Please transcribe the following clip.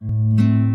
you